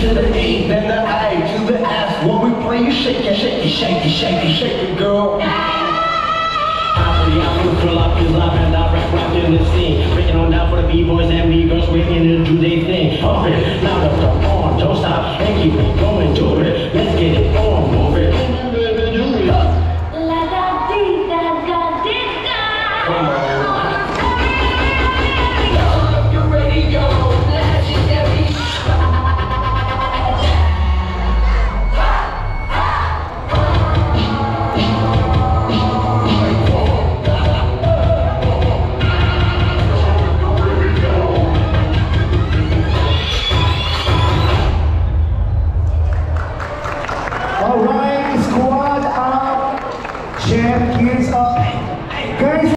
to the E, then the A to the S. When we play, you shake it, shake it, shake it, shake it, girl. I'm gonna pull up, cause I've the on down for the B-boys and the Alright, squad up. Champ, gears up. Guys,